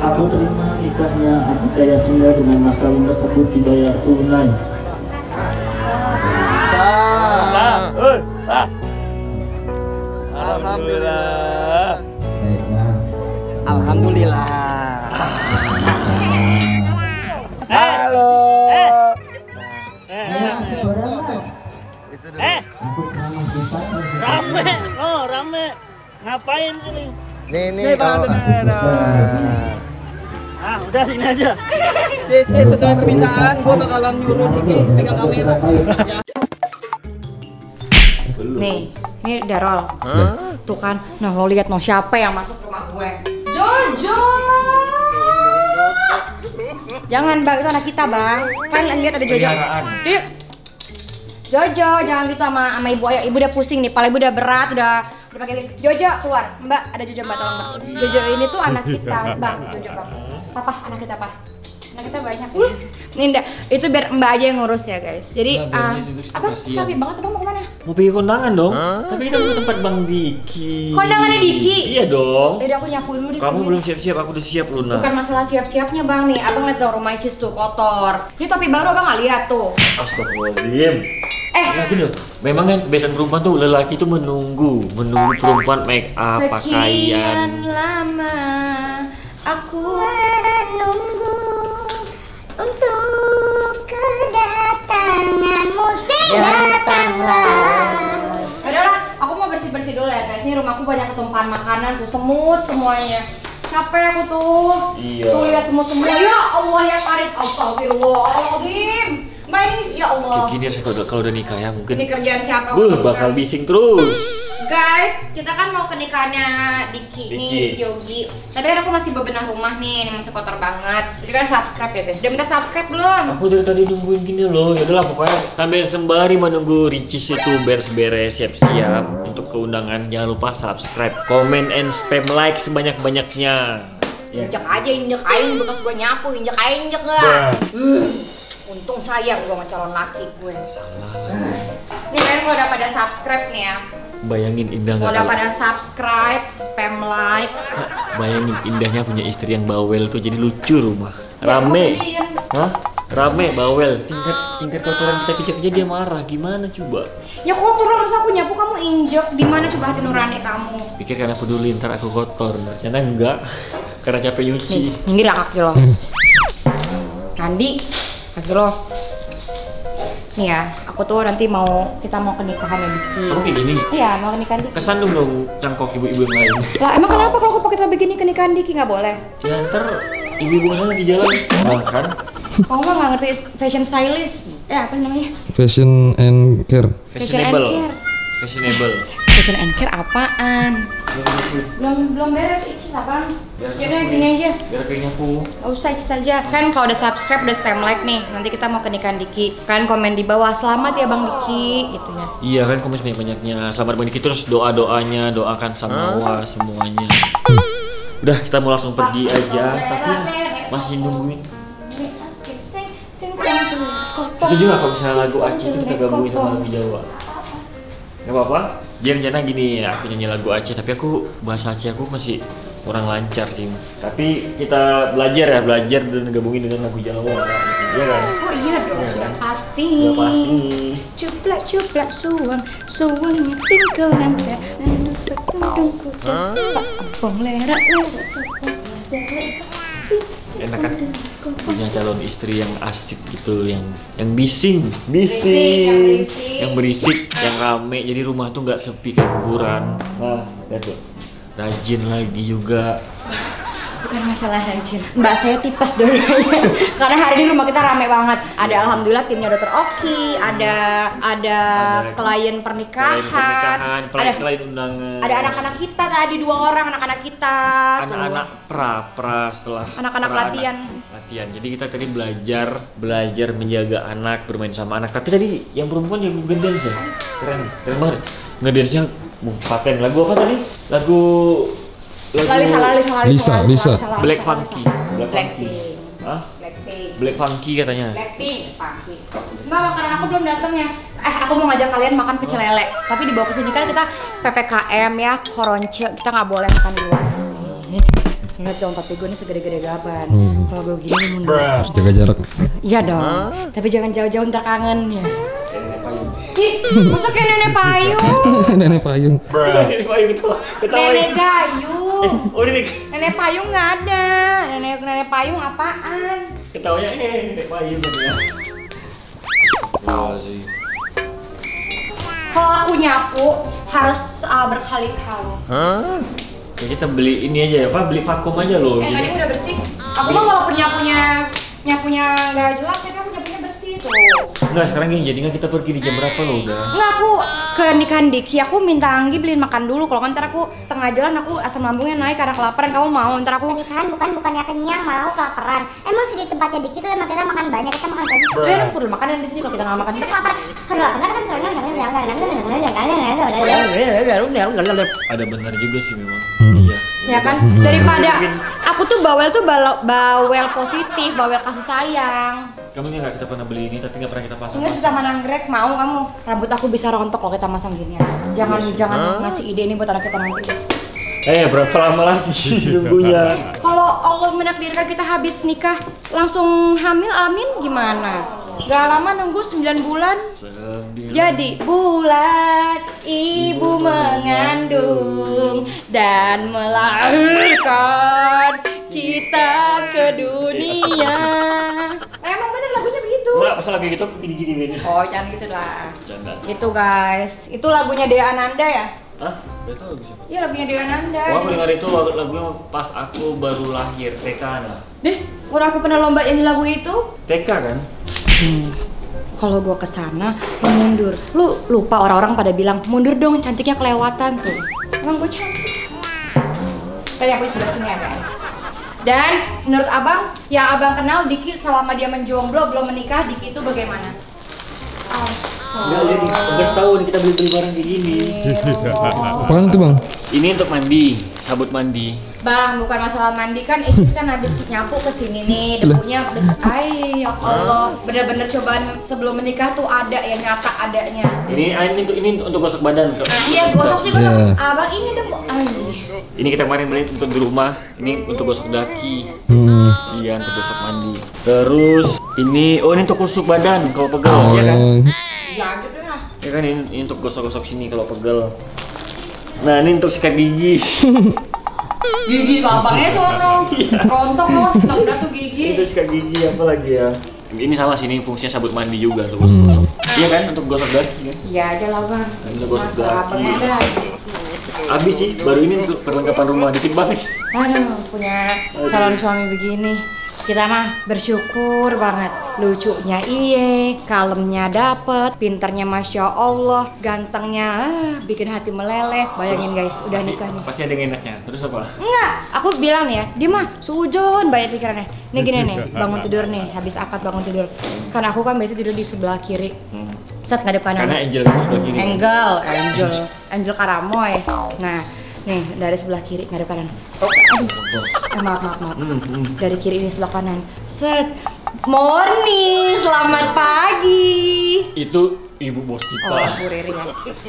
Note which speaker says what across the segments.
Speaker 1: Aku terima nikahnya Andika Yasinda dengan mas kawin tersebut dibayar tunai.
Speaker 2: Sah.
Speaker 3: Hei, sah.
Speaker 2: Alhamdulillah.
Speaker 1: Baiklah.
Speaker 2: Alhamdulillah.
Speaker 3: Halo.
Speaker 4: Eh,
Speaker 1: Aku ceramah kita.
Speaker 4: rame. Oh, rame. Ngapain sini?
Speaker 3: Nih, nih.
Speaker 2: Nih,
Speaker 3: oh.
Speaker 4: Ah, udah sini aja.
Speaker 2: Cis, cis, sesuai permintaan, gue bakalan nyuruh Diki pegang kamera. Ya.
Speaker 5: Nih, ini Darol. Tuh kan, nah lo lihat no siapa yang masuk rumah gue? Jojo. Jangan bang, itu anak kita bang. Kan lihat ada Jojo. Yuk. Jojo, jangan gitu sama sama ibu ayo. Ibu udah pusing nih, pala ibu udah berat, udah udah pakai Jojo keluar. Mbak, ada Jojo mbak tolong mbak. Jojo ini tuh anak kita bang, Jojo bang. Papa, anak kita apa? Anak kita banyak. Ini ndak, itu biar mbak aja yang ngurus ya guys. Jadi, ah, apa? Rapi banget, abang mau ke mana?
Speaker 4: Mau pergi kondangan dong? Tapi kita mau tempat Bang Diki.
Speaker 5: Kondangannya Diki?
Speaker 4: Iya dong.
Speaker 5: Yaudah aku nyapu dulu deh.
Speaker 4: Kamu belum siap-siap, aku udah siap Luna.
Speaker 5: Bukan masalah siap-siapnya bang nih, abang lihat dong rumah Icis tuh kotor. Ini topi baru abang nggak lihat tuh.
Speaker 4: Astagfirullahaladzim.
Speaker 5: Eh,
Speaker 4: Ya gini loh, memang kan kebiasaan perempuan tuh lelaki tuh menunggu, menunggu perempuan make up,
Speaker 5: sekian
Speaker 4: pakaian.
Speaker 5: lama aku menunggu untuk kedatanganmu datanglah. Udahlah, aku mau bersih bersih dulu ya guys. Ini rumahku banyak ketumpahan makanan tuh semut semuanya. Capek aku tuh.
Speaker 4: Iya.
Speaker 5: Tuh lihat semut semua. Ya Allah ya Farid. Astagfirullahaladzim. Mbak ini ya Allah.
Speaker 4: Kayak gini ya kalau udah, kalau udah nikah ya mungkin.
Speaker 5: Ini kerjaan siapa?
Speaker 4: Gue bakal bising terus.
Speaker 5: Guys, kita kan mau ke nikahannya Diki, nih,
Speaker 4: Diki.
Speaker 5: Diki Yogi. Tapi kan aku masih bebenah rumah nih, ini masih kotor banget. Jadi kan subscribe ya guys. Udah minta subscribe belum?
Speaker 4: Aku dari tadi nungguin gini loh. Ya udahlah pokoknya sambil sembari menunggu Ricis itu beres-beres siap-siap untuk keundangan. Jangan lupa subscribe, comment and spam like sebanyak-banyaknya. Ya.
Speaker 5: Injek aja, injek aja bekas gua nyapu, injek aja, injek lah. Untung sayang gua sama calon laki gue.
Speaker 4: Salah.
Speaker 5: Nih kalian kalau udah pada subscribe nih ya.
Speaker 4: Bayangin indah
Speaker 5: Kalau
Speaker 4: nggak
Speaker 5: udah pada subscribe, spam like.
Speaker 4: Bayangin indahnya punya istri yang bawel tuh jadi lucu rumah.
Speaker 5: Ya,
Speaker 4: Rame. Hah? Rame bawel. Tingkat tingkat kotoran kita kecil aja dia marah. Gimana coba?
Speaker 5: Ya kotor masa aku nyapu kamu injek. Di mana coba hati nurani kamu?
Speaker 4: Pikir karena peduli ntar aku kotor. Ternyata enggak. Karena capek nyuci.
Speaker 5: Nih, minggir lah kaki lo. Randi, kaki lo. Nih ya, aku tuh nanti mau kita mau ke nikahannya Diki.
Speaker 4: Kamu kayak gini.
Speaker 5: Iya, mau ke nikahan Diki.
Speaker 4: Kesandung dong cangkok ibu-ibu yang lain.
Speaker 5: Lah, emang kenapa kalau aku pakai topi gini ke nikahan Diki nggak boleh?
Speaker 4: Ya ntar ibu-ibu sana di jalan makan.
Speaker 5: Kamu mah nggak ngerti fashion stylist. Eh, apa namanya?
Speaker 6: Fashion and care.
Speaker 5: Fashion and
Speaker 4: Fashionable.
Speaker 5: care.
Speaker 4: Fashionable.
Speaker 5: Fashion and care apaan? Belum belum beres itu apa? Yaudah gini aja.
Speaker 4: Biar kayak nyapu.
Speaker 5: Gak usah itu saja. Kan kalau udah subscribe udah spam like nih. Nanti kita mau ke nikahan Diki. Kalian komen di bawah selamat ya Bang Diki gitu ya.
Speaker 4: Iya kan komen banyak-banyaknya. Selamat Bang Diki terus doa-doanya, doakan sama semuanya. Udah kita mau langsung pergi aja, tapi masih nungguin. Setuju nggak kalau misalnya lagu Aceh itu kita gabungin sama lagu Jawa? Gak apa-apa. Biar rencana gini ya, aku nyanyi lagu Aceh, tapi aku bahasa Aceh aku masih kurang lancar sih. Tapi kita belajar ya, belajar dan gabungin dengan lagu Jawa. Iya kan?
Speaker 5: Oh iya dong,
Speaker 4: Iya kan?
Speaker 5: pasti.
Speaker 4: Udah pasti.
Speaker 5: Cuplak cuplak suang, suangnya tinggal nanti. Kandung kuda, abang lera lera suang.
Speaker 4: Enak kan? Punya calon istri yang asik gitu, yang yang bising, bising,
Speaker 5: yang berisik.
Speaker 4: yang berisik, yang rame. Jadi rumah tuh nggak sepi kayak kuburan. Nah, lihat tuh. Rajin lagi juga.
Speaker 5: Bukan masalah rajin. Mbak saya tipes dulunya. Karena hari ini rumah kita rame banget. Ada alhamdulillah timnya dokter Oki, ada ada,
Speaker 4: Ada
Speaker 5: klien pernikahan,
Speaker 4: Klien pernikahan,
Speaker 5: ada
Speaker 4: klien, undangan.
Speaker 5: ada anak-anak kita tadi dua orang anak-anak kita.
Speaker 4: anak-anak pra pra setelah
Speaker 5: Anak-anak latihan.
Speaker 4: latihan jadi kita tadi belajar belajar menjaga anak bermain sama anak tapi tadi yang perempuan yang ngedance ya keren keren banget ngedance nya paten lagu apa tadi lagu lagu
Speaker 5: Lali salah lali salah
Speaker 6: Lisa,
Speaker 5: salah,
Speaker 6: Lisa.
Speaker 5: salah, salah,
Speaker 4: Black
Speaker 5: salah,
Speaker 4: Funky
Speaker 5: salah.
Speaker 4: Black Funky
Speaker 5: Blackpink.
Speaker 4: Hah?
Speaker 5: Blackpink.
Speaker 4: Black Funky katanya
Speaker 5: Blackpink, Funky. Mbak makanan aku belum datang ya. Eh aku mau ngajak kalian makan pecel lele. Tapi dibawa ke sini kan kita ppkm ya, koronce. Kita nggak boleh makan di luar. Lihat dong, tapi gue ini segede-gede gaban.
Speaker 6: Hmm.
Speaker 5: Kalau gue gini mundur.
Speaker 6: Terus jaga jarak.
Speaker 5: Iya dong. Tapi jangan jauh-jauh ntar kangen ya.
Speaker 4: Kayak nenek payung.
Speaker 5: Ih, masa kayak nenek payung?
Speaker 6: Nenek payung.
Speaker 4: Nenek payung. Ketawa.
Speaker 5: Nenek gayung.
Speaker 4: Oh ini
Speaker 5: Nenek payung nggak ada. Nenek nenek payung apaan?
Speaker 4: ketawanya eh nenek payung kan ya. Sih.
Speaker 5: Kalau aku nyapu harus uh, berkali-kali.
Speaker 4: Ya, kita beli ini aja ya, apa beli vakum aja loh.
Speaker 5: Eh tadi
Speaker 4: Jadi-
Speaker 5: udah bersih. Aku mah walaupun nyapunya nyapunya nggak jelas, tapi aku nyapunya tuh.
Speaker 4: Enggak, sekarang gini, jadi nggak kita pergi di jam berapa loh udah?
Speaker 5: Nggak aku ke nikahan Diki, aku minta Anggi beliin makan dulu. Kalau ntar aku tengah jalan aku asam lambungnya naik karena kelaparan. Kamu mau ntar aku
Speaker 7: pernikahan bukan bukannya kenyang malah aku kelaparan emang sih di tempatnya Diki tuh emang kita makan banyak kita makan banyak
Speaker 5: Udah aku perlu makanan di sini kalau kita nggak makan.
Speaker 7: kita kelaparan karena karena kan soalnya nggak
Speaker 4: Ada benar juga sih memang.
Speaker 6: Hmm.
Speaker 4: Iya.
Speaker 5: Ya kan? Daripada aku tuh bawel tuh balo- bawel positif, bawel kasih sayang.
Speaker 4: Kamu nggak kita pernah beli ini tapi nggak pernah kita pasang.
Speaker 5: Ingat sama nanggrek mau kamu rambut aku bisa rontok kalau kita masang gini ya. Jangan jangan ngasih ide ini buat anak kita nanti.
Speaker 4: Eh berapa lama lagi nunggunya?
Speaker 5: Kalau Allah menakdirkan kita habis nikah langsung hamil amin gimana? Gak lama nunggu 9 bulan
Speaker 4: Sembilan.
Speaker 5: jadi bulan ibu mengandung dan melahirkan kita ke dunia. Eh, emang bener lagunya begitu.
Speaker 4: Enggak, pas lagi gitu gini-gini gini.
Speaker 5: Oh jangan gitu lah.
Speaker 4: Canda.
Speaker 5: Itu guys, itu lagunya Dea Ananda ya?
Speaker 4: Hah? Tau lagu siapa?
Speaker 5: Iya lagunya Dea Ananda.
Speaker 4: Oh, aku dengar itu lagu- lagunya pas aku baru lahir, TK nah.
Speaker 5: Deh, udah aku pernah lomba nyanyi lagu itu.
Speaker 4: TK kan?
Speaker 5: Kalau gua ke sana lu mundur. Lu lupa orang-orang pada bilang mundur dong cantiknya kelewatan tuh. Emang gue cantik. Tadi aku sudah sini ya guys. Dan menurut abang, yang abang kenal Diki selama dia menjomblo belum menikah, Diki itu bagaimana?
Speaker 4: Enggak, jadi 11 tahun kita beli-beli barang kayak gini.
Speaker 6: Apaan itu bang?
Speaker 4: Ini untuk mandi, sabut mandi.
Speaker 5: Bang, bukan masalah mandi kan Ecis kan habis nyapu ke sini nih, debunya udah ay ya Allah. Bener-bener cobaan sebelum menikah tuh ada ya nyata adanya.
Speaker 4: Ini ah, ini untuk ini untuk gosok badan. Kak.
Speaker 5: Iya, gosok sih gosok.
Speaker 6: Iya.
Speaker 5: Abang ini dong. Ay.
Speaker 4: Ini kita kemarin beli untuk di rumah. Ini untuk gosok daki.
Speaker 6: Hmm.
Speaker 4: Iya, untuk gosok mandi. Terus ini oh ini untuk gosok badan kalau pegel,
Speaker 6: Oh,
Speaker 4: ya kan?
Speaker 5: Ya aja deh ah.
Speaker 4: Ya kan ini, ini untuk gosok-gosok sini kalau pegel. Nah, ini untuk sikat gigi.
Speaker 5: Gigi babangnya sono. Rontok loh, nah, udah tuh gigi.
Speaker 4: Itu sikat gigi apa lagi ya? Ini sama sini fungsinya sabut mandi juga untuk gosok-gosok. Iya kan untuk gosok daki kan?
Speaker 5: Iya aja lah bang.
Speaker 4: Ini gosok
Speaker 5: Masalah
Speaker 4: daki. Habis sih, baru ini untuk perlengkapan rumah dikit banget.
Speaker 5: Aduh, punya calon suami begini. Kita mah bersyukur banget. Lucunya iye, kalemnya dapet, pinternya masya Allah, gantengnya ah, bikin hati meleleh. Bayangin guys, udah nikah nih.
Speaker 4: Pasti ada yang enaknya. Terus apa?
Speaker 5: Enggak, aku bilang nih ya, dia mah sujon banyak pikirannya. Nih gini nih, bangun tidur nih, habis akad bangun tidur. Kan aku kan biasa tidur di sebelah kiri,
Speaker 4: Hmm.
Speaker 5: set ngadep kanan.
Speaker 4: Karena angel kamu sebelah kiri.
Speaker 5: Angel, Angel, Angel Karamoy. Nah, nih dari sebelah kiri ngadep kanan. Aduh, eh, maaf maaf maaf.
Speaker 4: Hmm, hmm.
Speaker 5: Dari kiri ini sebelah kanan. Set. Morning, selamat pagi.
Speaker 4: Itu ibu bos
Speaker 5: Oh,
Speaker 4: kita.
Speaker 5: Bu Riri ya.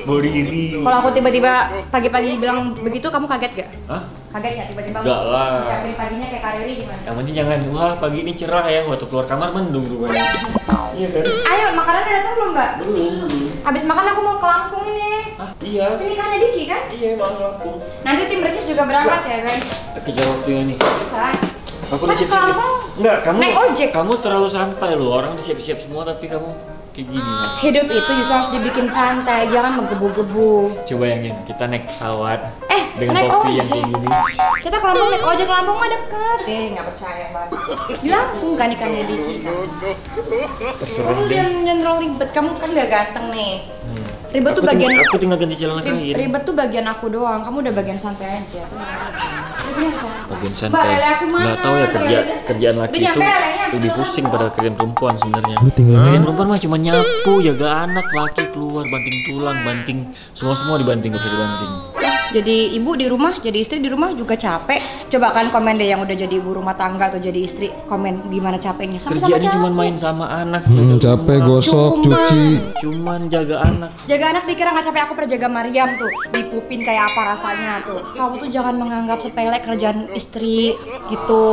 Speaker 4: Bu Riri.
Speaker 5: Kalau aku tiba-tiba pagi-pagi bilang begitu, kamu kaget gak?
Speaker 4: Hah?
Speaker 5: Kaget gak tiba-tiba?
Speaker 4: Enggak lah.
Speaker 5: Dari paginya kayak Kak Riri gimana?
Speaker 4: Yang penting jangan wah pagi ini cerah ya waktu keluar kamar mendung rupanya. Iya kan?
Speaker 5: Ayo, makanan udah datang belum, Mbak?
Speaker 4: Belum, belum.
Speaker 5: Habis makan aku mau ke Lampung ini.
Speaker 4: Ah, iya.
Speaker 5: Ini nikahannya Diki kan?
Speaker 4: Iya, emang aku.
Speaker 5: Nanti tim Recis juga berangkat ya, guys.
Speaker 4: Kejar waktunya nih.
Speaker 5: Bisa.
Speaker 4: Aku
Speaker 5: Kan
Speaker 4: udah siap-siap.
Speaker 5: kamu
Speaker 4: Enggak, kamu
Speaker 5: naik ojek.
Speaker 4: Kamu terlalu santai loh. Orang udah siap-siap semua tapi kamu kayak gini. Kan?
Speaker 5: Hidup itu justru harus dibikin santai, jangan menggebu-gebu.
Speaker 4: Coba bayangin, kita naik pesawat
Speaker 5: Eh,
Speaker 4: dengan
Speaker 5: naik
Speaker 4: kopi yang kayak gini.
Speaker 5: Kita ke Lampung naik ojek Lampung mah deket. Eh, nggak percaya banget. Di Lampung kan ikannya Diki kan.
Speaker 4: Terserah
Speaker 5: Kamu
Speaker 4: deh.
Speaker 5: jangan jangan terlalu ribet, kamu kan gak ganteng nih. Ribet tuh bagian
Speaker 4: tinggal, aku tinggal ganti celana kain.
Speaker 5: ribet tuh bagian aku doang, kamu udah bagian santai aja.
Speaker 4: Bagian santai.
Speaker 5: lele aku mana?
Speaker 4: Nggak tahu ya kerja kerjaan laki
Speaker 5: Udah
Speaker 4: itu lebih pusing pada kerjaan perempuan sebenarnya. Kerjaan perempuan mah cuma nyapu, jaga anak, laki keluar, banting tulang, banting semua semua dibanting, usah dibanting.
Speaker 5: Jadi ibu di rumah, jadi istri di rumah juga capek. Coba kan komen deh yang udah jadi ibu rumah tangga atau jadi istri, komen gimana capeknya. Sama-sama
Speaker 4: Kerjanya
Speaker 5: capek.
Speaker 4: cuma main sama anak.
Speaker 6: Hmm,
Speaker 4: jaga
Speaker 6: capek
Speaker 4: rumah.
Speaker 6: gosok,
Speaker 5: Cuman.
Speaker 6: cuci.
Speaker 4: Cuman jaga anak.
Speaker 5: Jaga anak dikira nggak capek aku pernah jaga Mariam tuh dipupin kayak apa rasanya tuh. Kamu tuh jangan menganggap sepele kerjaan istri gitu.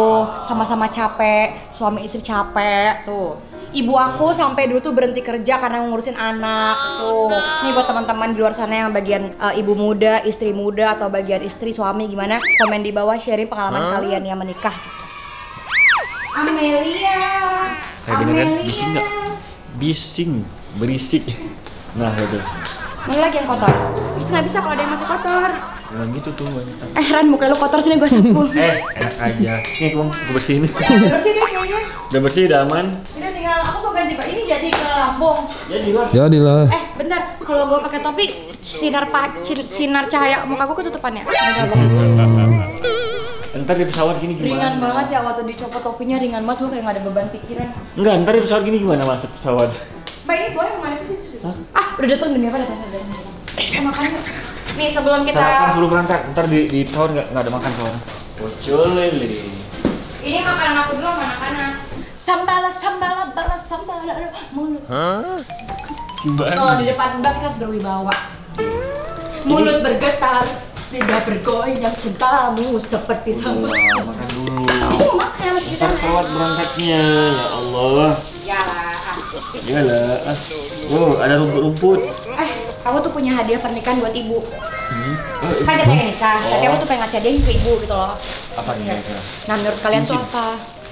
Speaker 5: Sama-sama capek, suami istri capek tuh. Ibu aku sampai dulu tuh berhenti kerja karena ngurusin anak tuh. Nih buat teman-teman di luar sana yang bagian eh, ibu muda, istri muda atau bagian istri suami gimana? Komen di bawah sharing pengalaman kalian yang menikah. Amelia.
Speaker 4: Kayak bener kan?
Speaker 5: Amelia.
Speaker 4: Bising nggak? Bising, berisik. Nah gitu.
Speaker 5: Ini lagi yang kotor. Terus nggak bisa kalau ada yang masih kotor.
Speaker 4: Memang gitu tuh banyak.
Speaker 5: Eh Ran, muka lu kotor sini gue sapu.
Speaker 4: Eh, enak aja. Nih, gue gue bersihin.
Speaker 5: Bersih deh kayaknya.
Speaker 4: Udah bersih, udah aman.
Speaker 5: Udah tinggal aku mau ganti Pak. Ini jadi ke Lampung.
Speaker 4: Jadi lah.
Speaker 6: Jadilah.
Speaker 5: Eh, bentar. Kalau gue pakai topi, sinar pa, sin- sinar cahaya muka gue ketutupan ya. Bentar, bentar.
Speaker 4: Ntar di pesawat gini gimana?
Speaker 5: Ringan banget ya waktu dicopot topinya ringan banget gue kayak gak ada beban pikiran.
Speaker 4: Enggak, ntar di pesawat gini gimana masuk pesawat?
Speaker 5: Mbak ini boleh mana sih situ? situ? Ah, udah datang dunia apa datang. Eh, makan yuk. Nih sebelum kita
Speaker 4: Sarapan sebelum berangkat, ntar di, di pesawat nggak nggak ada makan soalnya. Bocol lele.
Speaker 5: ini makanan aku dulu sama anak-anak. Sambala sambala bala sambala mulut.
Speaker 4: Cobaan.
Speaker 5: Kalau di depan Mbak kita harus berwibawa. Mulut bergetar, tidak bergoyang cintamu seperti sambal.
Speaker 4: Makan dulu.
Speaker 5: Ini makan kita.
Speaker 4: Ntar pesawat berangkatnya, ya Allah.
Speaker 5: Ya lah.
Speaker 4: Iyalah. Ah. Oh, ada rumput-rumput.
Speaker 5: Eh, kamu tuh punya hadiah pernikahan buat ibu.
Speaker 4: Hmm.
Speaker 5: Kan kita pengen nikah, tapi
Speaker 4: Oh.
Speaker 5: aku tuh pengen ngasih hadiah ke ibu gitu loh.
Speaker 4: Apa nih kira-kira?
Speaker 5: Nah, menurut kalian tuh
Speaker 4: Cincin.
Speaker 5: apa?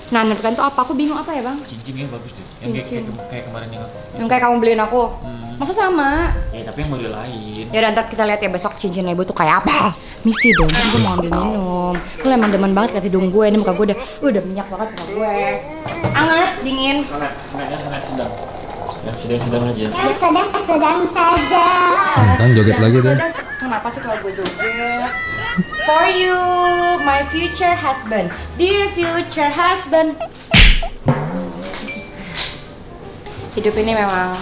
Speaker 5: Nah, menurut kalian tuh apa? Aku bingung apa ya, Bang?
Speaker 4: Cincinnya bagus deh. Yang kayak, kayak, kayak kemarin yang aku.
Speaker 5: Yang kayak kamu beliin aku.
Speaker 4: Hmm.
Speaker 5: Masa sama?
Speaker 4: Ya, tapi yang model lain.
Speaker 5: Ya udah ntar kita lihat ya besok cincin ibu tuh kayak apa. Misi dong, kan gue mau ambil minum. Lu emang demen banget liat hidung gue, ini muka gue udah, udah minyak banget muka gue. Anget, dingin.
Speaker 4: Hangatnya hangat sedang. Yang sedang-sedang aja.
Speaker 7: Yang sedang-sedang saja.
Speaker 6: Kan joget lagi deh.
Speaker 5: Kenapa sih kalau gue joget? For you, my future husband, dear future husband. Hidup ini memang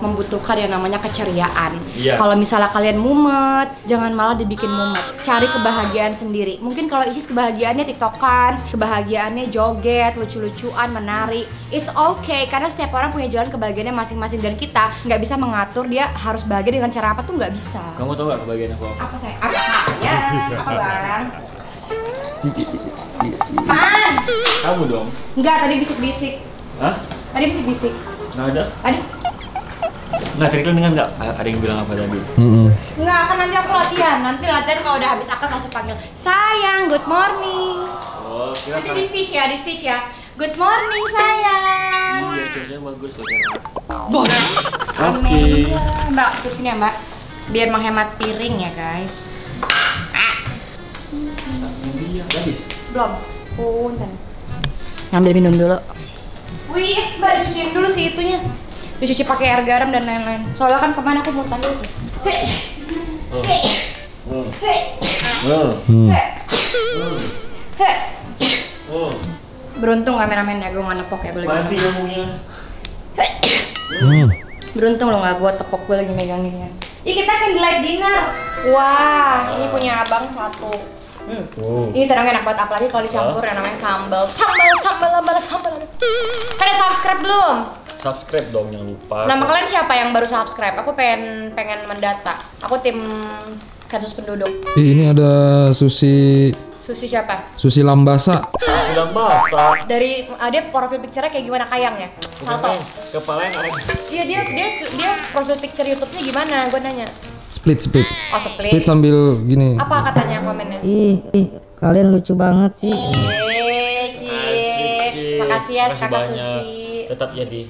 Speaker 5: membutuhkan yang namanya keceriaan.
Speaker 4: Iya.
Speaker 5: Kalau misalnya kalian mumet, jangan malah dibikin mumet. Cari kebahagiaan sendiri. Mungkin kalau Isis kebahagiaannya tiktokan, kebahagiaannya joget, lucu-lucuan, menari. It's okay karena setiap orang punya jalan kebahagiaannya masing-masing dan kita nggak bisa mengatur dia harus bahagia dengan cara apa tuh nggak bisa.
Speaker 4: Kamu tau gak kebahagiaan aku apa?
Speaker 5: Apa saya? Apa saya? Apa bang? Man!
Speaker 4: Kamu dong.
Speaker 5: Enggak, tadi bisik-bisik.
Speaker 4: Hah?
Speaker 5: Tadi bisik-bisik.
Speaker 4: Nggak ada?
Speaker 5: Tadi?
Speaker 4: Nggak, tadi kalian dengar nggak? Ada yang bilang apa tadi?
Speaker 6: Mm-mm.
Speaker 5: Enggak, kan nanti aku latihan. Nanti latihan kalau udah habis akad langsung panggil Sayang, good morning.
Speaker 4: Oh, kira
Speaker 5: Nanti di stitch ya, di stitch ya. Good morning sayang.
Speaker 4: Iya, cuacanya bagus loh.
Speaker 5: Boleh.
Speaker 4: Oke.
Speaker 5: Mbak, tutup sini ya mbak. Biar menghemat piring ya guys. Ah,
Speaker 4: habis.
Speaker 5: belum. Punten. Ngambil minum dulu. Wih, mbak dicuciin dulu sih itunya. Dicuci pakai air garam dan lain-lain. Soalnya kan kemarin aku mau
Speaker 4: Oh.
Speaker 6: Hmm.
Speaker 5: Beruntung kameramennya gue nggak nepok ya boleh.
Speaker 4: Mati kamunya.
Speaker 6: Hmm.
Speaker 5: Beruntung lo nggak buat tepok gue lagi meganginnya. Ih kita candlelight dinner. Wah, ini punya abang satu. Hmm.
Speaker 4: Oh.
Speaker 5: Ini terang enak banget apalagi kalau dicampur yang namanya sambal. Sambal, sambal, sambal, sambal. Kalian subscribe belum?
Speaker 4: Subscribe dong, jangan lupa.
Speaker 5: Nama kalian siapa yang baru subscribe? Aku pengen pengen mendata. Aku tim status penduduk.
Speaker 6: Ih, ini ada sushi
Speaker 5: Susi siapa?
Speaker 6: sushi lambasa.
Speaker 4: Sudah basah.
Speaker 5: Dari ah, dia profil picture-nya kayak gimana kayang ya? Salto.
Speaker 4: Kepala yang ada.
Speaker 5: Iya dia dia dia profil picture YouTube-nya gimana? Gue nanya.
Speaker 6: Split split.
Speaker 5: Oh split.
Speaker 6: Split sambil gini.
Speaker 5: Apa katanya komennya?
Speaker 8: Ih, ih, kalian lucu banget sih.
Speaker 5: Yeay.
Speaker 4: Asik, Ci.
Speaker 5: Makasih ya
Speaker 4: Makasih
Speaker 5: kakak
Speaker 4: banyak.
Speaker 5: Susi.
Speaker 4: Tetap jadi.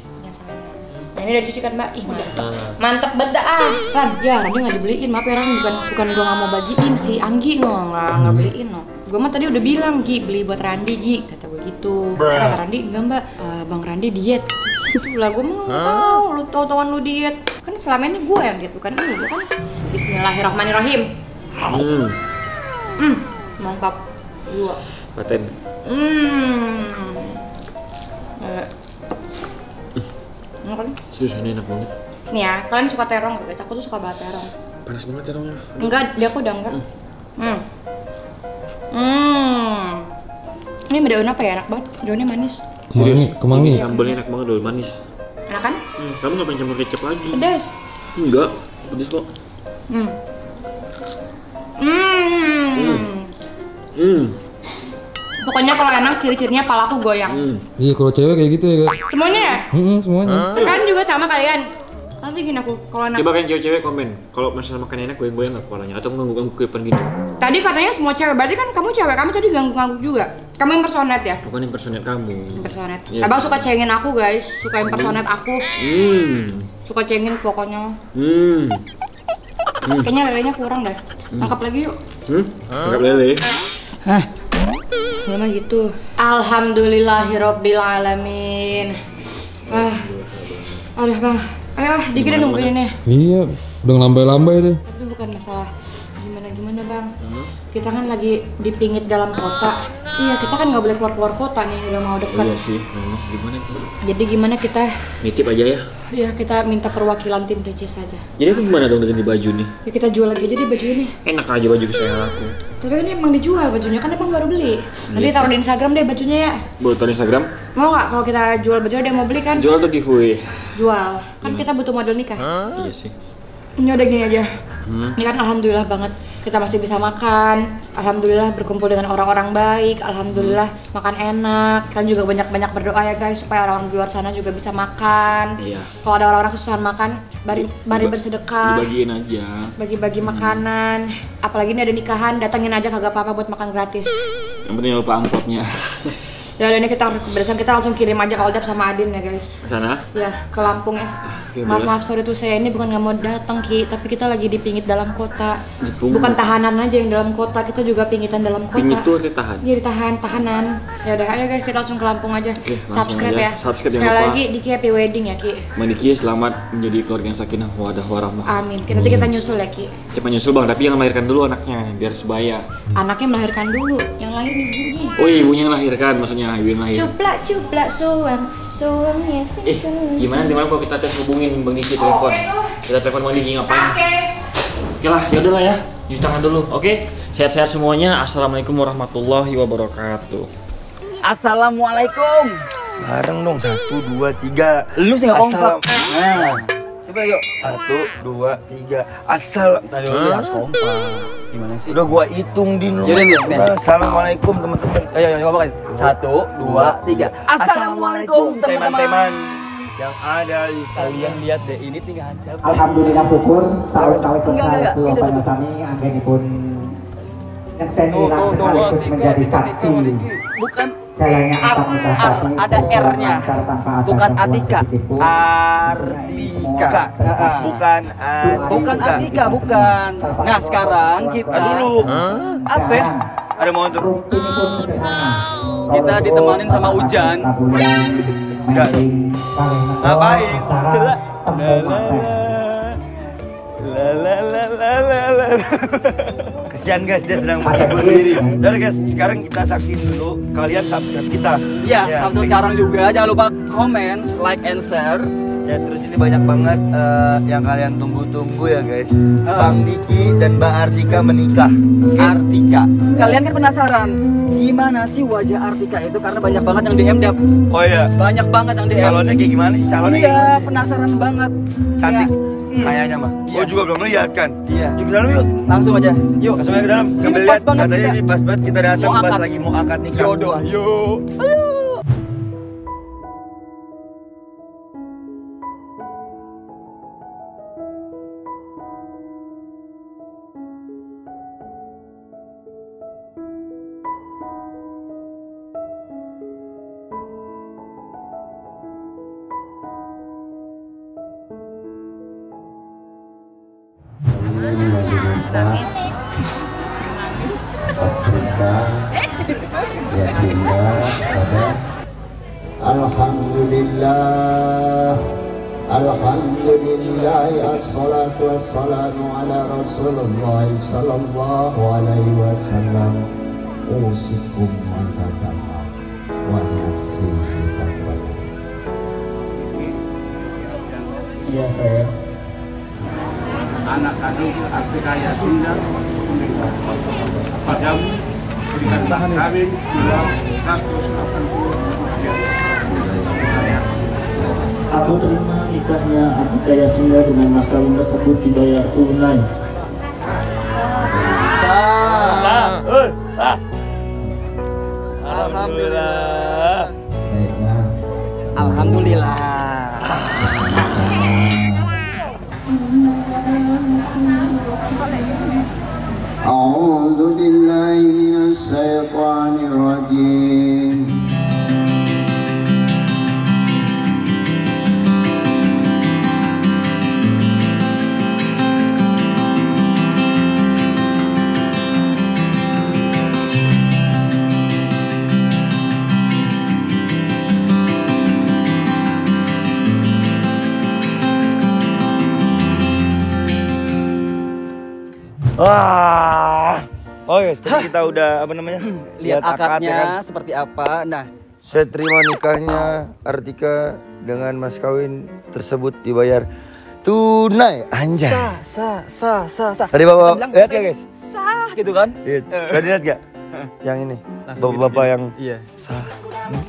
Speaker 5: Ini udah dicuci kan mbak? Ih mantep.
Speaker 4: Nah.
Speaker 5: Mantep dah, ah. Ran, ya Randy nggak dibeliin, maaf ya Ran, bukan bukan gua nggak mau bagiin si Anggi no, nggak nggak beliin no. Gua mah tadi udah bilang Gi beli buat Randy Gi, kata gue gitu. Kata Randy enggak mbak, Eh, bang Randy diet. Gitu lah, gue mau tahu, lu tau tauan lu diet. Kan selama ini gue yang diet bukan lu, kan? Bismillahirrahmanirrahim.
Speaker 4: Hmm.
Speaker 5: Hmm, mantap. Dua.
Speaker 4: Paten.
Speaker 5: Hmm. Eh. Enak kan?
Speaker 4: Serius ini enak banget.
Speaker 5: Nih ya, kalian suka terong gak guys? Aku tuh suka banget terong.
Speaker 4: panas banget ya dongnya.
Speaker 5: Enggak, dia aku udah enggak. Hmm. Hmm. Ini ada daun apa ya? Enak banget. Daunnya manis.
Speaker 6: Kemangi, kemangi.
Speaker 4: Sambalnya enak banget dulu, manis.
Speaker 5: Enak kan?
Speaker 4: Hmm, kamu ngapain campur kecap lagi?
Speaker 5: Pedas.
Speaker 4: Enggak, pedes kok.
Speaker 5: Hmm. Hmm.
Speaker 4: Hmm.
Speaker 5: Pokoknya kalau enak ciri-cirinya pala aku goyang.
Speaker 4: Hmm.
Speaker 6: Iya kalau cewek kayak gitu ya guys.
Speaker 5: Semuanya ya?
Speaker 6: Hmm, semuanya.
Speaker 5: Kan juga sama kalian. Nanti gini aku kalau enak.
Speaker 4: Coba kan cewek-cewek komen, kalau masalah makan enak goyang-goyang nggak kepalanya atau mengganggu-ganggu kehidupan gitu.
Speaker 5: Tadi katanya semua cewek, berarti kan kamu cewek, kamu tadi ganggu-ganggu juga. Kamu impersonate ya?
Speaker 4: Bukan impersonate kamu.
Speaker 5: Impersonate.
Speaker 4: Iya.
Speaker 5: Abang suka cengin aku guys, suka impersonate aku,
Speaker 4: Hmm.
Speaker 5: suka cengin pokoknya.
Speaker 4: Hmm.
Speaker 5: Kayaknya lelenya kurang deh. Angkap lagi yuk.
Speaker 4: Hmm. Anggap lele.
Speaker 5: Hah? Memang gitu. Alhamdulillahirobbil alamin. Ah. Aduh bang, ayo dikit deh nungguin ini.
Speaker 6: Iya, udah ngelambai-lambai deh.
Speaker 5: Tapi bukan masalah gimana gimana bang. Kita kan lagi dipingit dalam kota. Iya kita kan nggak boleh keluar keluar kota nih udah mau dekat.
Speaker 4: Iya sih. Hmm, Gimana?
Speaker 5: Jadi gimana kita?
Speaker 4: Nitip aja ya.
Speaker 5: Ya kita minta perwakilan tim Ricis saja.
Speaker 4: Jadi aku gimana dong ganti baju nih?
Speaker 5: Ya kita jual lagi jadi baju ini.
Speaker 4: Enak aja baju kesayangan aku.
Speaker 5: Tapi ini emang dijual bajunya kan emang baru beli. Nanti taruh di Instagram deh bajunya ya.
Speaker 4: Boleh taruh Instagram?
Speaker 5: Mau nggak kalau kita jual baju ada yang mau beli kan?
Speaker 4: Jual atau giveaway?
Speaker 5: Jual. Kan kita butuh model nikah.
Speaker 4: Iya sih.
Speaker 5: Ini udah gini aja.
Speaker 4: Hmm.
Speaker 5: Ini kan alhamdulillah banget kita masih bisa makan. Alhamdulillah berkumpul dengan orang-orang baik. Alhamdulillah makan enak. Kalian juga banyak-banyak berdoa ya guys supaya orang di luar sana juga bisa makan.
Speaker 4: Iya.
Speaker 5: Kalau ada orang-orang kesusahan makan, mari, mari bersedekah.
Speaker 4: Dibagiin aja.
Speaker 5: Bagi-bagi makanan. Apalagi ini ada nikahan, datengin aja kagak apa-apa buat makan gratis.
Speaker 4: Yang penting lupa amplopnya.
Speaker 5: Ya udah ini kita keberatan kita langsung kirim aja ke Oldap sama Adin ya guys.
Speaker 4: Ke sana.
Speaker 5: Ya ke Lampung ya.
Speaker 4: Oke,
Speaker 5: maaf maaf sorry tuh saya ini bukan nggak mau datang ki, tapi kita lagi dipingit dalam kota. Bukan tahanan aja yang dalam kota, kita juga pingitan dalam kota.
Speaker 4: Pingit tuh artinya tahan.
Speaker 5: Iya ditahan tahanan. Ya udah ayo guys kita langsung ke Lampung aja.
Speaker 4: Oke, langsung
Speaker 5: Subscribe
Speaker 4: aja.
Speaker 5: ya.
Speaker 4: Subscribe,
Speaker 5: Sekali lagi di Happy Wedding ya ki.
Speaker 4: Mandiki selamat menjadi keluarga yang sakinah wadah warahmah.
Speaker 5: Amin. Kita nanti kita nyusul ya ki.
Speaker 4: Cepat nyusul bang, tapi jangan melahirkan dulu anaknya biar sebaya.
Speaker 5: Anaknya melahirkan dulu, yang lahir ibunya.
Speaker 4: Oh ibunya yang lahirkan, maksudnya ibu yang lahir.
Speaker 5: Cuplak cuplak suam suamnya
Speaker 4: Eh, gimana nanti malam kalau kita tes hubungin Bang Diki telepon? Kita telepon Bang Diki ngapain? Oke lah, yaudah lah ya. Cuci tangan dulu, oke? Sehat-sehat semuanya. Assalamualaikum warahmatullahi wabarakatuh.
Speaker 3: Assalamualaikum. Bareng dong satu dua tiga.
Speaker 2: Lu sih nggak kompak.
Speaker 3: Nah,
Speaker 2: Coba yuk.
Speaker 3: satu dua tiga. Asal.
Speaker 2: Tadi lu harus kompak. Gimana sih?
Speaker 3: Udah gua hitung din lu.
Speaker 2: Yaudah, nih.
Speaker 3: Assalamualaikum teman-teman.
Speaker 2: Ayo, ayo, kompak. Satu, dua, tiga. Assalamualaikum teman-teman.
Speaker 3: Yang ada di
Speaker 2: Kalian lihat deh, ini tinggal siapa?
Speaker 9: Alhamdulillah syukur
Speaker 2: itu,
Speaker 9: Bapak
Speaker 2: itu.
Speaker 9: kami anggenipun yang
Speaker 2: tuh.
Speaker 9: sekaligus menjadi saksi
Speaker 2: Bukan Ar- ar- ada R-nya. Bukan Atika.
Speaker 3: Artika.
Speaker 2: Heeh.
Speaker 3: Bukan Atika.
Speaker 2: Bukan Atika, bukan. Nah, sekarang kita
Speaker 3: Ah, dulu.
Speaker 2: Apa ya?
Speaker 3: Ada
Speaker 9: sederhana.
Speaker 2: Kita ditemanin sama hujan.
Speaker 3: Enggak. Ngapain? Celak. La la la la la la. Kesian guys dia sedang menghibur diri. Udah guys, sekarang kita saksiin dulu. Kalian subscribe kita.
Speaker 2: Ya, subscribe sekarang juga. Jangan lupa komen, like, and share.
Speaker 3: Ya terus ini banyak banget eh, yang kalian tunggu-tunggu ya guys.
Speaker 2: Ah.
Speaker 3: Bang Diki dan Mbak Artika menikah.
Speaker 2: Artika. Kalian kan penasaran gimana sih wajah Artika itu karena banyak banget yang DM dia.
Speaker 3: Oh iya.
Speaker 2: Banyak banget yang DM.
Speaker 3: Calonnya kayak gimana? Calonnya kayak
Speaker 2: Iya,
Speaker 3: gimana?
Speaker 2: penasaran banget.
Speaker 3: Cantik.
Speaker 2: Ya.
Speaker 3: Kayaknya mah.
Speaker 2: Iya.
Speaker 3: Oh juga belum lihat kan?
Speaker 2: Iya.
Speaker 3: Yuk ke dalam yuk.
Speaker 2: Langsung aja. Yuk.
Speaker 3: Langsung aja ke dalam. Sambil lihat katanya ini pas banget kita datang pas lagi mau akad nikah.
Speaker 2: Yaudah, ayo. Ayo.
Speaker 10: Alhamdulillah. Alhamdulillah ya Assalatu wassalamu ala rasulullah Sallallahu alaihi wasallam. Usikum antakama Wa nafsi
Speaker 1: Iya saya.
Speaker 11: Anak kandung arti kaya Sunda Padamu berikanlah kami. 280
Speaker 1: Aku terima nikahnya Atika Yasinda dengan mas kawin tersebut dibayar tunai.
Speaker 2: Sah.
Speaker 3: Sah, eh, sah.
Speaker 2: Alhamdulillah.
Speaker 9: Baiklah.
Speaker 2: Alhamdulillah.
Speaker 10: أعوذ بالله من الشيطان الرجيم
Speaker 3: Wah. Oh guys, tadi kita udah apa namanya?
Speaker 2: Lihat
Speaker 3: akad,
Speaker 2: akadnya
Speaker 3: ya kan?
Speaker 2: seperti apa. Nah,
Speaker 3: Saya terima nikahnya Artika dengan mas kawin tersebut dibayar tunai. Anjay.
Speaker 2: sah, sah, sah, sah, sah.
Speaker 3: Tadi bapak
Speaker 2: bilang,
Speaker 3: lihat ya guys?
Speaker 2: Sah gitu kan?
Speaker 3: Iya. Tadi lihat gak? Yang ini. Bapak-bapak yang
Speaker 2: Iya.
Speaker 3: sah.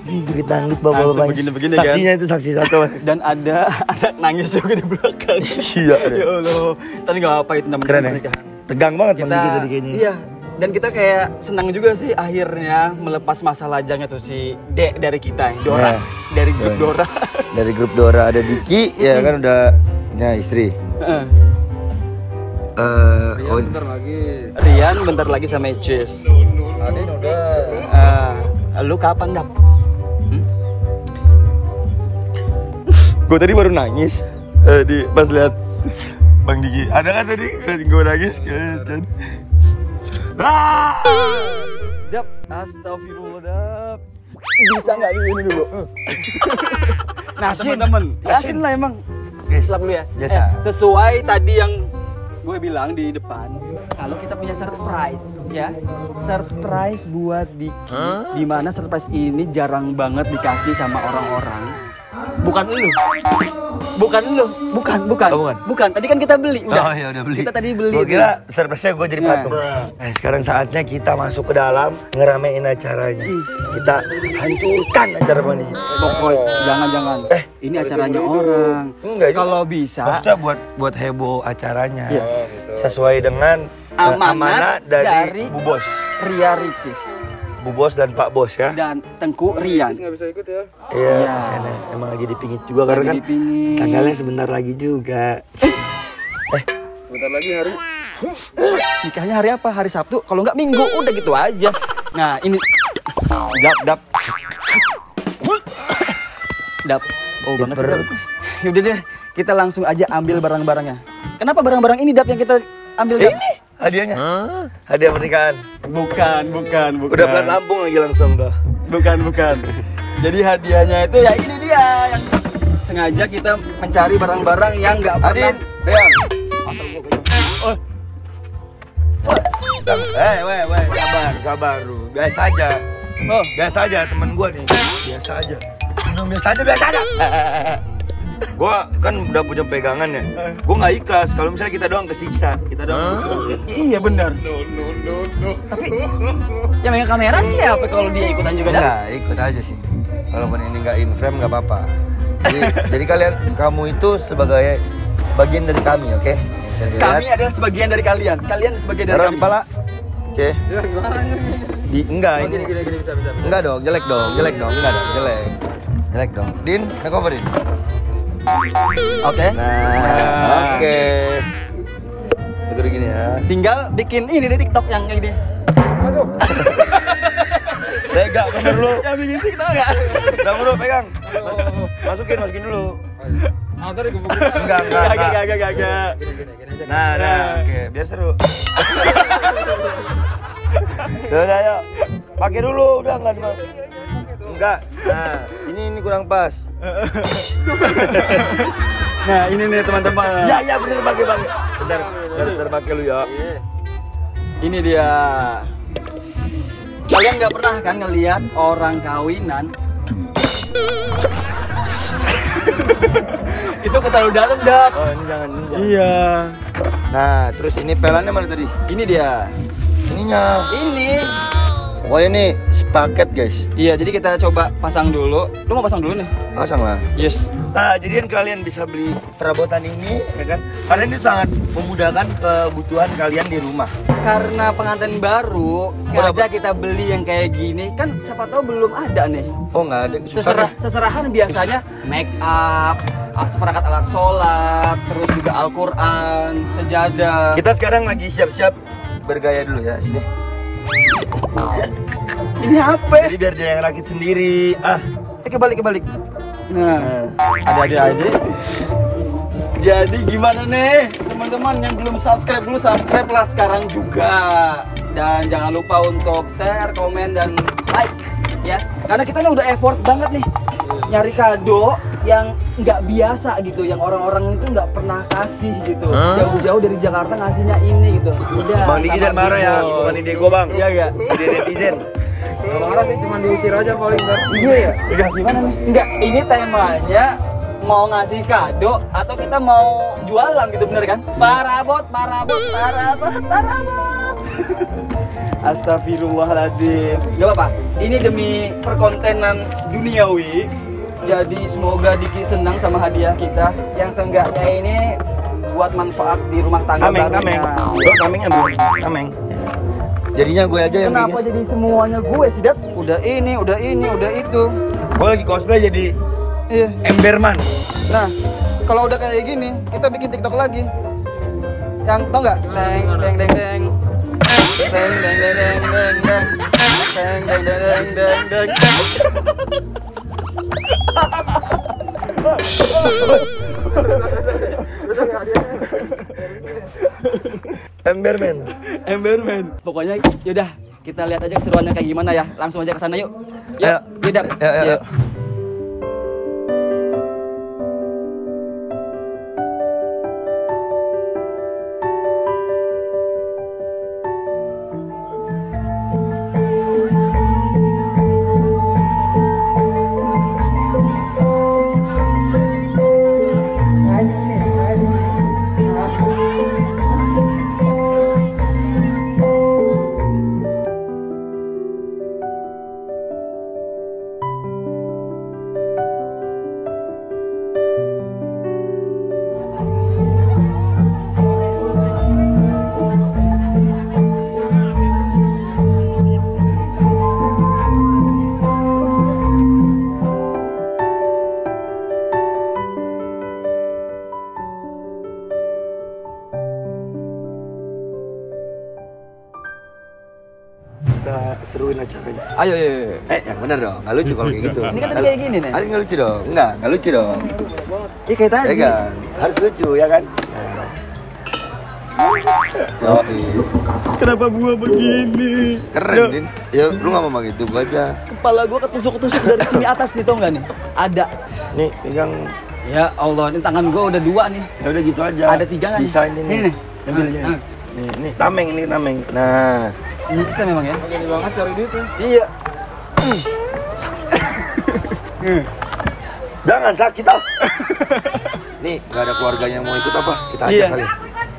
Speaker 3: Ini jerit dangdut bapak-bapak.
Speaker 2: begini-begini kan?
Speaker 3: Saksinya itu saksi satu. Mas.
Speaker 2: Dan ada anak nangis juga di belakang.
Speaker 3: Iya.
Speaker 2: ya Allah. Tadi nggak apa itu namanya
Speaker 3: Keren ya? Tegang banget
Speaker 2: Kita,
Speaker 3: Diki tadi kayaknya.
Speaker 2: iya. Dan kita kayak senang juga sih akhirnya melepas masa lajangnya tuh si Dek dari kita, Dora,
Speaker 3: Iya.
Speaker 2: dari grup
Speaker 3: Iya.
Speaker 2: Dora.
Speaker 3: Dari grup Dora ada Diki, ya kan udah punya istri.
Speaker 2: Heeh.
Speaker 3: Eh, oh,
Speaker 2: lagi. Rian bentar lagi sama Ecis.
Speaker 11: Adin udah
Speaker 2: Eh, lu kapan dap?
Speaker 3: gue tadi baru nangis eh, di pas lihat Bang Diki. Ada kan tadi gue nangis kan? Ah!
Speaker 2: Dap, astagfirullah dap. Bisa nggak di ini dulu? nah teman-teman, yakin lah emang.
Speaker 3: Guys,
Speaker 2: Selap dulu ya.
Speaker 3: biasa.
Speaker 2: Eh, sesuai tadi yang gue bilang di depan. Kalau kita punya surprise, ya, surprise buat Diki. Di mana surprise ini jarang banget dikasih sama orang-orang. Bukan lu, bukan lu, bukan, bukan,
Speaker 3: Oh, bukan?
Speaker 2: bukan. Tadi kan kita beli, udah.
Speaker 3: Oh iya udah beli.
Speaker 2: Kita tadi beli.
Speaker 3: Gue
Speaker 2: tuh.
Speaker 3: kira surprise-nya gue jadi
Speaker 2: Nah.
Speaker 3: patung. Nah, sekarang saatnya kita masuk ke dalam ngeramein acaranya. Kita hancurkan acara Diki.
Speaker 2: Pokoknya jangan-jangan. Eh, ini acaranya orang.
Speaker 3: Enggak.
Speaker 2: Kalau bisa
Speaker 3: Maksudnya buat buat heboh acaranya.
Speaker 2: Iya.
Speaker 3: Sesuai dengan eh,
Speaker 2: Amanat
Speaker 3: amanah dari,
Speaker 2: dari
Speaker 3: Bu Bos.
Speaker 2: Ria Ricis
Speaker 3: Bu Bos dan Pak Bos ya.
Speaker 2: dan Tengku Rian.
Speaker 11: nggak bisa ikut ya.
Speaker 3: Iya, sana emang lagi dipingit juga karena kan
Speaker 2: dipingit.
Speaker 3: tanggalnya sebentar lagi juga.
Speaker 11: Sebentar lagi hari
Speaker 2: Nikahnya hari apa? Hari Sabtu. Kalau nggak Minggu, udah gitu aja. Nah, ini dap dap. Dap. Oh, banget. Yaudah deh, kita langsung aja ambil barang-barangnya. Kenapa barang-barang ini dap yang kita ambil dap?
Speaker 3: Ini hadiahnya. Hadiah pernikahan.
Speaker 2: Bukan, bukan, bukan.
Speaker 3: Udah plat Lampung lagi langsung tuh.
Speaker 2: Bukan, bukan. Jadi hadiahnya itu ya ini dia yang sengaja kita mencari barang-barang yang nggak pernah.
Speaker 3: Adin, Bang. Oh. Eh, weh, weh, sabar, sabar lu. Biasa aja.
Speaker 2: Oh,
Speaker 3: Biasa aja temen gua nih. Biasa aja. Biasa aja, biasa aja. Gua kan udah punya pegangan ya. Gua nggak ikhlas kalau misalnya kita doang kesiksa. Kita doang kesiksa.
Speaker 2: iya benar. Tapi yang megang kamera siapa kalau dia ikutan juga dah?
Speaker 3: Enggak, ikut aja sih. Walaupun ini nggak in frame nggak apa-apa. Jadi, jadi kalian kamu itu sebagai bagian dari kami, oke? Dilihat.
Speaker 2: Kami adalah sebagian dari kalian. Kalian sebagian dari
Speaker 3: Taruh
Speaker 2: kami.
Speaker 3: di pala. Oke.
Speaker 11: Ya gimana ini?
Speaker 3: Di enggak
Speaker 11: Oh,
Speaker 3: ini.
Speaker 11: gini gini gini bisa bisa. bisa.
Speaker 3: Enggak dong, jelek dong, jelek dong, enggak dong, jelek. Jelek dong. Din, over Din.
Speaker 2: Oke.
Speaker 3: Nah, oke. Begini gini ya.
Speaker 2: Tinggal bikin ini di TikTok yang kayak gini.
Speaker 11: Aduh.
Speaker 3: Tega bener lu.
Speaker 2: Yang bikin TikTok enggak?
Speaker 3: Udah bro, pegang. Masukin, masukin dulu.
Speaker 11: Ah, tadi
Speaker 3: Enggak, enggak,
Speaker 2: Gak,
Speaker 3: enggak.
Speaker 2: gak, gak, gak, gak.
Speaker 11: Gini gini gini aja.
Speaker 3: Nah, nah, oke, biar seru. Udah, udah, yuk. Pakai dulu, udah enggak cuma. Enggak. Nah, ini ini kurang pas.
Speaker 2: Nah, ini nih teman-teman.
Speaker 3: Ya, ya bener pakai pakai. Bentar, bentar, pakai lu ya.
Speaker 2: Ini dia. Kalian nggak pernah kan ngelihat orang kawinan? itu ke terlalu dalam, Dap.
Speaker 3: Oh, ini jangan ini jangan.
Speaker 2: Iya.
Speaker 3: Nah, terus ini pelannya mana tadi?
Speaker 2: Ini dia.
Speaker 3: Ininya.
Speaker 2: Ini.
Speaker 3: Oh ini sepaket guys.
Speaker 2: Iya, jadi kita coba pasang dulu. Lu mau pasang dulu nih?
Speaker 3: Pasang lah.
Speaker 2: Yes.
Speaker 3: Nah, jadi kan kalian bisa beli perabotan ini, ya kan? Karena ini sangat memudahkan kebutuhan kalian di rumah.
Speaker 2: Karena pengantin baru, sengaja kita beli yang kayak gini. Kan siapa tahu belum ada nih.
Speaker 3: Oh nggak ada. Susah
Speaker 2: Seserah,
Speaker 3: deh.
Speaker 2: seserahan biasanya make up, ah, seperangkat alat sholat, terus juga Al-Quran, sejadah.
Speaker 3: Kita sekarang lagi siap-siap bergaya dulu ya sini.
Speaker 2: Ini apa?
Speaker 3: Jadi biar dia yang rakit sendiri. Ah,
Speaker 2: Eh, kebalik kebalik. Nah, ada-ada aja. Jadi gimana nih teman-teman yang belum subscribe dulu subscribe lah sekarang juga dan jangan lupa untuk share, komen dan like ya karena kita ini udah effort banget nih nyari kado yang nggak biasa gitu yang orang-orang itu nggak pernah kasih gitu jauh-jauh dari Jakarta ngasihnya ini gitu udah
Speaker 3: Bang Diki jangan marah ya, bukan ide gua bang.
Speaker 2: iya ya
Speaker 3: Ide netizen.
Speaker 11: Gak marah sih, cuma diusir aja paling ntar.
Speaker 2: Iya ya? Gimana nih? Enggak, ini temanya mau ngasih kado atau kita mau jualan gitu bener kan? Parabot, parabot, parabot, parabot. Astagfirullahaladzim. Gak apa-apa. Ini demi perkontenan duniawi. Jadi semoga Diki senang sama hadiah kita. Yang seenggaknya ini buat manfaat di rumah tangga
Speaker 3: Tameng,
Speaker 2: barunya.
Speaker 3: tameng. Lo tameng ambil. Tameng. Jadinya gue aja yang
Speaker 2: Kenapa
Speaker 3: bikin.
Speaker 2: jadi semuanya gue sih, Dat? Udah ini, udah ini, udah itu.
Speaker 3: Gue lagi cosplay jadi
Speaker 2: Iya.
Speaker 3: Emberman.
Speaker 2: Nah, kalau udah kayak gini, kita bikin TikTok lagi. Yang tau nggak? Teng, teng, teng, teng. Teng, teng, teng, teng, teng, teng. Teng, teng, teng, teng, teng, teng.
Speaker 3: Emberman.
Speaker 2: Emberman. Pokoknya yaudah kita lihat aja keseruannya kayak gimana ya. Langsung aja ke sana yuk. Yuk,
Speaker 3: Ayo.
Speaker 2: tidak.
Speaker 3: Ayo, ayo, ayo.
Speaker 2: Ayo, ayo, ayo.
Speaker 3: Eh, yang bener dong. Nggak lucu kalau kayak gitu.
Speaker 2: Ini kan tadi kayak gini nih.
Speaker 3: Hari nggak lucu dong. Enggak, nggak lucu dong.
Speaker 2: Iya kayak tadi.
Speaker 3: Ya kan? Harus lucu ya kan?
Speaker 2: Kenapa gua begini?
Speaker 3: Keren, Din. Ya, lu nggak mau pakai itu gua aja.
Speaker 2: Kepala gua ketusuk-tusuk dari sini atas nih tau nggak nih? Ada.
Speaker 3: Nih, pegang.
Speaker 2: Ya Allah, ini tangan gua udah dua nih.
Speaker 3: Ya udah gitu aja.
Speaker 2: Ada tiga nggak nih?
Speaker 3: Desain ini.
Speaker 2: Ini nih.
Speaker 3: Ambil
Speaker 2: Nah.
Speaker 3: Nih, ini tameng, ini tameng. Nah,
Speaker 2: Ini bisa memang ya?
Speaker 11: Gini banget cari duit tuh.
Speaker 2: Iya.
Speaker 3: jangan sakit ah. Nih, nggak ada keluarganya yang mau ikut apa? Kita ajak
Speaker 2: Iya.
Speaker 3: kali.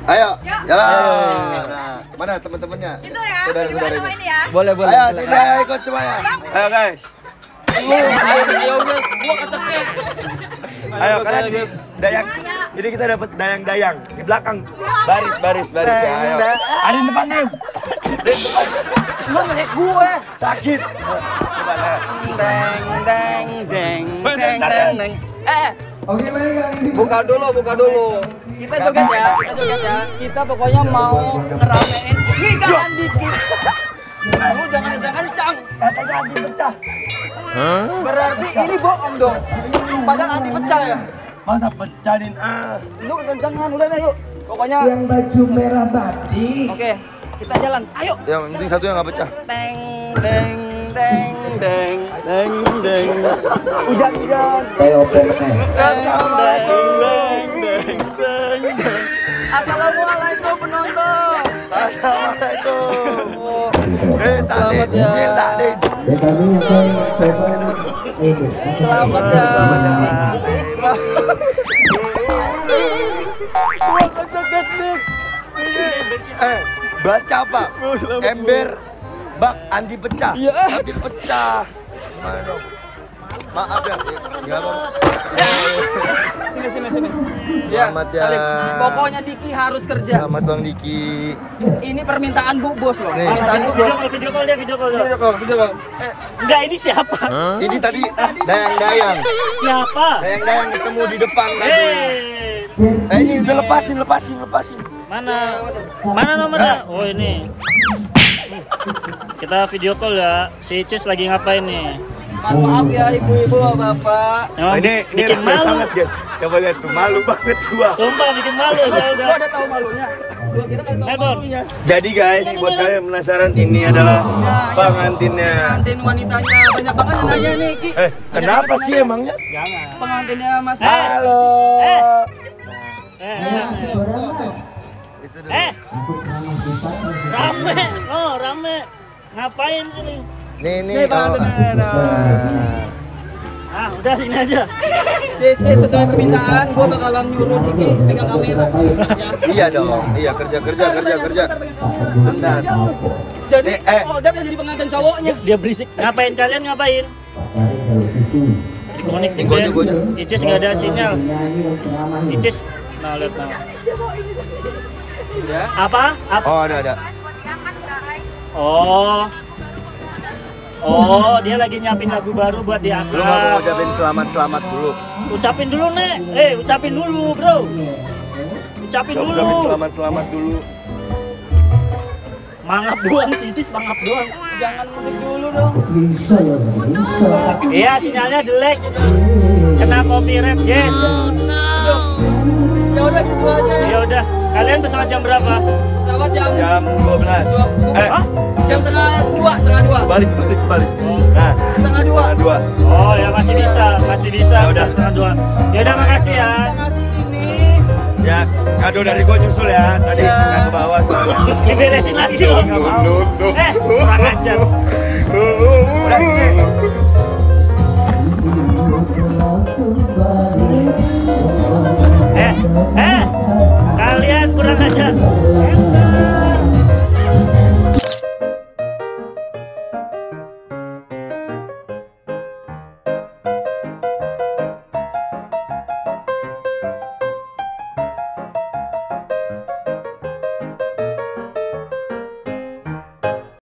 Speaker 3: Ayo, ya. Nah, mana teman-temannya?
Speaker 5: Itu ya,
Speaker 3: Saudara-saudaranya.
Speaker 5: ini ya.
Speaker 2: Boleh, boleh.
Speaker 3: Ayo, sini ayo ikut semuanya. Ayo guys.
Speaker 2: Ayo, ayo, guys. Gua kecekek.
Speaker 3: Ayo kalian di dayang. Jadi kita dapat dayang-dayang di belakang. Baris, baris, baris. Ya, ayo. Ada di depan nih.
Speaker 2: Lu ngeliat gue.
Speaker 3: Sakit.
Speaker 2: Deng, deng, deng, deng, deng, deng. Eh,
Speaker 9: Oke baik kali ini
Speaker 2: buka dulu, buka dulu. Kita joget ya, kita joget ya. Kita pokoknya mau ngeramein nikahan dikit. Lu jangan kencang-kencang. Katanya anti pecah. Berarti ini bohong dong. Padahal anti pecah ya.
Speaker 3: Masa pecahin ah.
Speaker 2: Lu kencangan udah deh yuk. Pokoknya
Speaker 9: yang baju merah batik.
Speaker 2: oke, kita jalan. Ayo.
Speaker 3: Yang penting satu yang nggak pecah.
Speaker 2: Teng, deng, deng, deng, deng, deng. Hujan-hujan.
Speaker 9: POP nih.
Speaker 2: Assalamualaikum penonton.
Speaker 3: Assalamualaikum.
Speaker 2: Eh, selamat ya.
Speaker 3: Deh.
Speaker 9: Ya.
Speaker 2: Selamat ya.
Speaker 3: Eh, baca apa? Ember bak anti pecah.
Speaker 2: Iya.
Speaker 3: Anti pecah. Mana dong? Maaf ya. Enggak apa.
Speaker 2: Sini sini sini. Ya,
Speaker 3: Selamat ya.
Speaker 2: Pokoknya Diki harus kerja.
Speaker 3: Selamat Bang Diki.
Speaker 2: Ini permintaan Bu Bos loh.
Speaker 3: Nih.
Speaker 2: Permintaan Bu Bos.
Speaker 12: Video call dia, video call dia.
Speaker 2: Video call, video call. Eh,
Speaker 12: Enggak, ini siapa?
Speaker 3: Ini tadi dayang-dayang.
Speaker 12: Siapa?
Speaker 3: Dayang-dayang ketemu di depan tadi.
Speaker 12: Eh,
Speaker 3: Eh ini udah lepasin, lepasin, lepasin.
Speaker 12: Mana? Mana nomornya? Oh, ini. Kita video call ya. Si Cis lagi ngapain nih?
Speaker 2: maaf ya ibu-ibu, bapak.
Speaker 12: Emang
Speaker 3: ini ini
Speaker 12: bikin malu.
Speaker 3: banget, guys. Coba lihat tuh, malu banget gua.
Speaker 12: Sumpah bikin malu saya udah.
Speaker 2: Gua udah tahu malunya. Gua kira nggak tahu
Speaker 12: Nebon.
Speaker 2: malunya.
Speaker 3: Jadi guys, buat kalian yang penasaran ini adalah pengantinnya.
Speaker 2: Pengantin wanitanya banyak banget yang nanya nih, Ki.
Speaker 3: Eh, kenapa sih emangnya?
Speaker 2: Jangan. Pengantinnya Mas.
Speaker 3: Halo.
Speaker 12: Eh, eh, eh. Rame, oh rame. Ngapain sini?
Speaker 3: Nih nih.
Speaker 2: Nih, pengantinnya.
Speaker 3: Nah.
Speaker 12: Ah, udah sini aja.
Speaker 2: Cis, Cis, sesuai permintaan, gua bakalan nyuruh Diki pegang kamera. Ya.
Speaker 3: Iya dong. Iya kerja kerja kerja kerja. Bentar.
Speaker 2: Jadi,
Speaker 3: Eh, eh.
Speaker 2: oh, dia bisa jadi pengantin cowoknya.
Speaker 12: Dia berisik. Ngapain kalian ngapain?
Speaker 3: Gua juga.
Speaker 12: Icis nggak ada sinyal. Icis. Nah, lihat nah.
Speaker 2: Ya.
Speaker 12: Apa? Apa?
Speaker 3: Oh ada ada.
Speaker 12: Oh. Oh, dia lagi nyiapin lagu baru buat
Speaker 3: Belum aku
Speaker 12: diangkat.
Speaker 3: ngucapin selamat selamat dulu.
Speaker 12: Ucapin dulu, Nek. Eh, ucapin dulu, Bro. Ucapin
Speaker 3: Udah
Speaker 12: dulu.
Speaker 3: ucapin selamat selamat dulu.
Speaker 12: Mangap doang sih, Cis, mangap doang.
Speaker 2: Jangan musik dulu dong.
Speaker 12: Iya, sinyalnya jelek. Kena copyright, yes.
Speaker 2: Ya udah gitu aja.
Speaker 12: Ya udah, kalian pesawat jam berapa?
Speaker 2: Pesawat jam
Speaker 3: Jam 12. Eh,
Speaker 12: Hah?
Speaker 2: jam setengah dua, setengah dua.
Speaker 3: balik balik balik. Nah,
Speaker 2: Setengah dua.
Speaker 3: setengah dua.
Speaker 12: Oh ya masih bisa, masih bisa.
Speaker 3: Ya udah.
Speaker 12: setengah dua. Ya udah makasih ya.
Speaker 2: Kasih ini.
Speaker 3: Ya, kado dari gua nyusul ya. Tadi
Speaker 2: Ya.
Speaker 3: nggak ke bawah.
Speaker 12: Diberesin lagi dong. Eh, kurang ajar.
Speaker 3: Udah sini.
Speaker 12: Eh, eh, kalian kurang ajar.